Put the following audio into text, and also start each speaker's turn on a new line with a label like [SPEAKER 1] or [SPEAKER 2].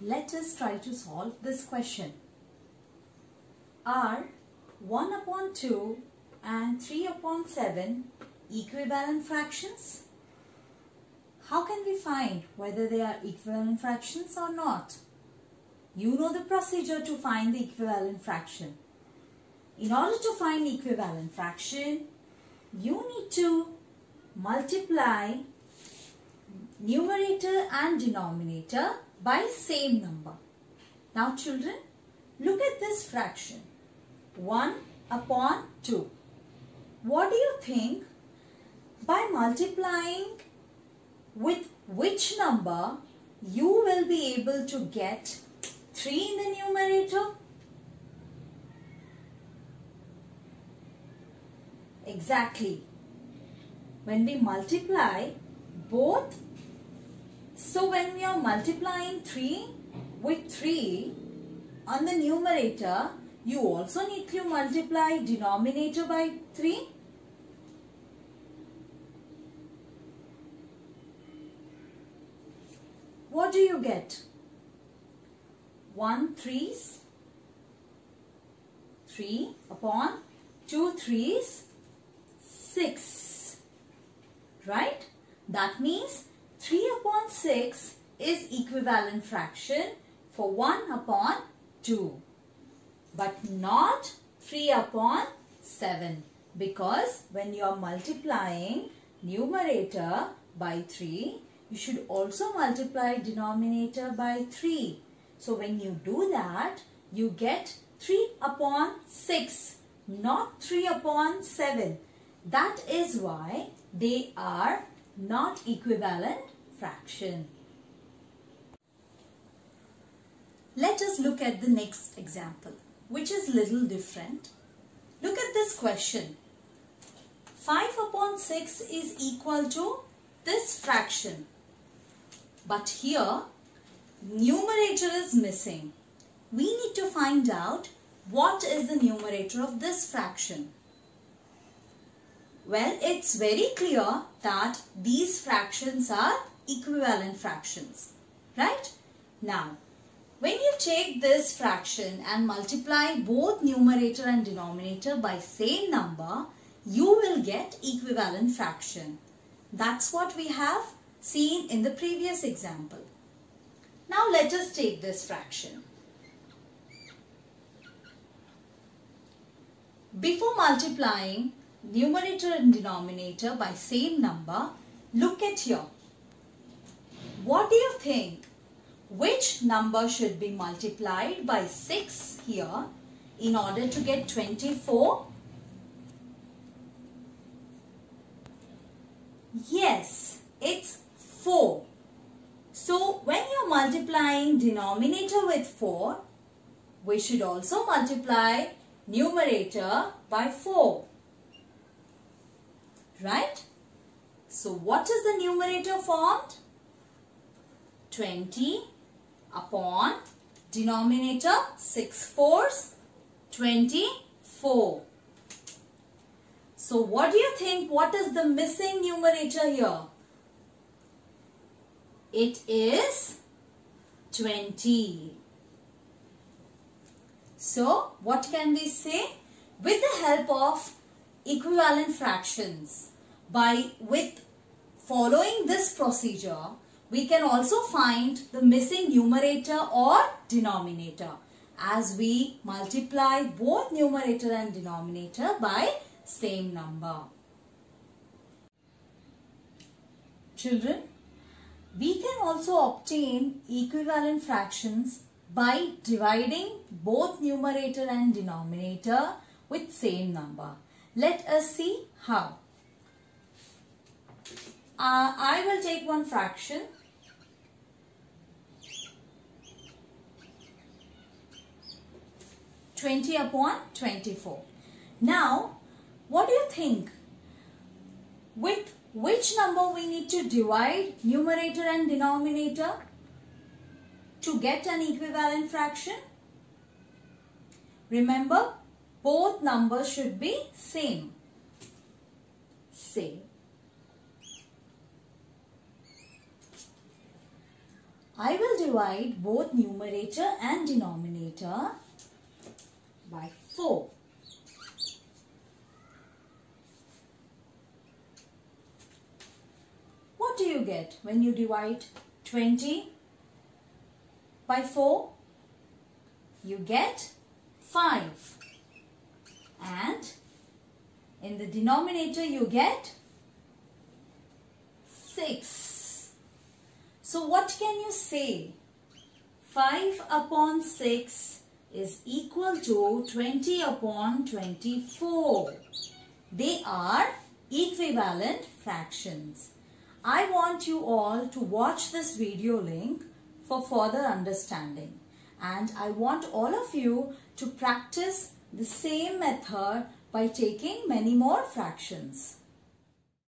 [SPEAKER 1] Let us try to solve this question. Are 1 upon 2 and 3 upon 7 equivalent fractions? How can we find whether they are equivalent fractions or not? You know the procedure to find the equivalent fraction. In order to find equivalent fraction, you need to multiply numerator and denominator by same number. Now children, look at this fraction. 1 upon 2. What do you think? By multiplying with which number you will be able to get 3 in the numerator? Exactly. When we multiply both, so when are multiplying 3 with 3 on the numerator, you also need to multiply denominator by 3. What do you get? 1 threes, 3 upon 2 threes, 6. Right? That means 3 upon 6 is equivalent fraction for 1 upon 2 but not 3 upon 7 because when you are multiplying numerator by 3 you should also multiply denominator by 3 so when you do that you get 3 upon 6 not 3 upon 7 that is why they are not equivalent fraction let us look at the next example which is little different. Look at this question. 5 upon 6 is equal to this fraction. But here, numerator is missing. We need to find out what is the numerator of this fraction. Well, it's very clear that these fractions are equivalent fractions. Right? Now, when you take this fraction and multiply both numerator and denominator by same number, you will get equivalent fraction. That's what we have seen in the previous example. Now let us take this fraction. Before multiplying numerator and denominator by same number, look at here. What do you think which number should be multiplied by 6 here in order to get 24? Yes, it's 4. So, when you're multiplying denominator with 4, we should also multiply numerator by 4. Right? So, what is the numerator formed? 20 upon denominator 6 fours 24. So what do you think? What is the missing numerator here? It is 20. So what can we say? With the help of equivalent fractions, by with following this procedure, we can also find the missing numerator or denominator as we multiply both numerator and denominator by same number. Children, we can also obtain equivalent fractions by dividing both numerator and denominator with same number. Let us see how. Uh, I will take one fraction 20 upon 24. Now, what do you think? With which number we need to divide numerator and denominator to get an equivalent fraction? Remember, both numbers should be same. Same. I will divide both numerator and denominator by 4. What do you get when you divide 20 by 4? You get 5. And in the denominator you get 6. So what can you say? 5 upon 6 is equal to 20 upon 24. They are equivalent fractions. I want you all to watch this video link for further understanding. And I want all of you to practice the same method by taking many more fractions.